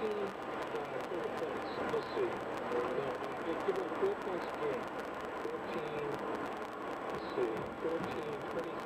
14, 26.